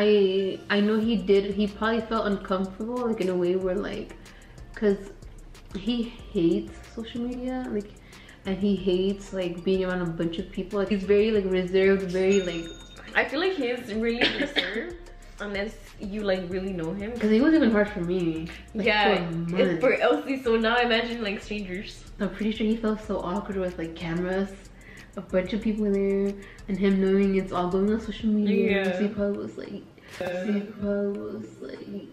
I I know he did. He probably felt uncomfortable, like in a way where like, cause he hates social media, like, and he hates like being around a bunch of people. Like he's very like reserved, very like. I feel like he's really reserved unless you like really know him. Cause he was even hard for me. Like, yeah, for, it's for Elsy. So now imagine like strangers. I'm pretty sure he felt so awkward with like cameras a bunch of people there and him knowing it's all going on social media. Yeah. So he probably was like, probably was like,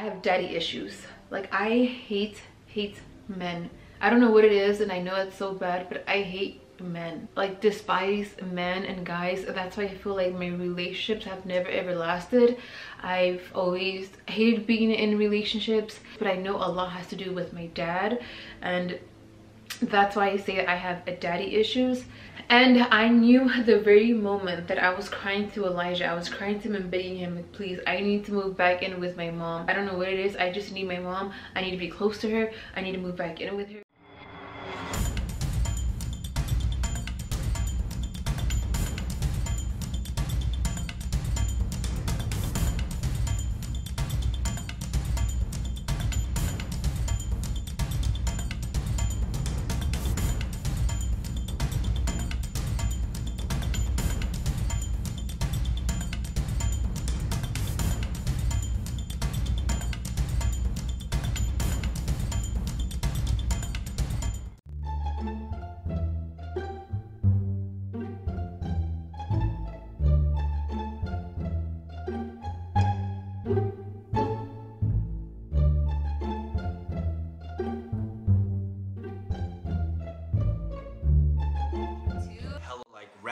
have daddy issues. Like I hate, hate men. I don't know what it is and I know it's so bad, but I hate men. Like despise men and guys. That's why I feel like my relationships have never ever lasted. I've always hated being in relationships, but I know a lot has to do with my dad and that's why I say I have a daddy issues and I knew the very moment that I was crying to Elijah, I was crying to him and begging him, please, I need to move back in with my mom. I don't know what it is. I just need my mom. I need to be close to her. I need to move back in with her.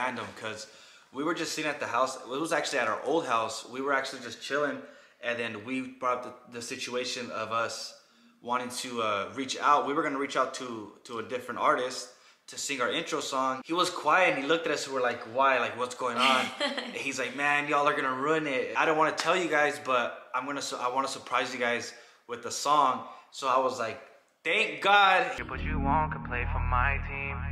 Random because we were just sitting at the house. It was actually at our old house. We were actually just chilling, and then we brought up the, the situation of us wanting to uh, reach out. We were gonna reach out to to a different artist to sing our intro song. He was quiet and he looked at us and we're like, why? Like, what's going on? And he's like, man, y'all are gonna ruin it. I don't want to tell you guys, but I'm gonna. su- I want to surprise you guys with the song. So I was like, thank God. But you won't play for my team.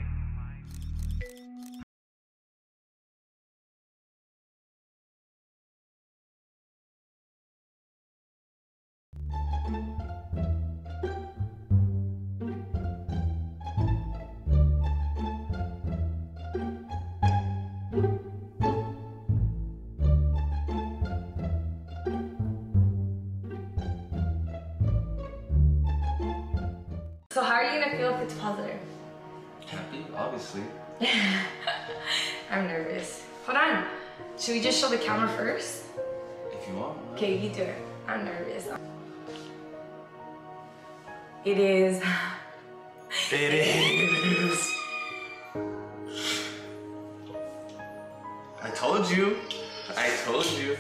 So how are you gonna feel if it's positive? Happy, obviously. I'm nervous. Hold on. Should we just show the camera first? If you want. Okay, you do it. I'm nervous. It is. It is. I told you. I told you.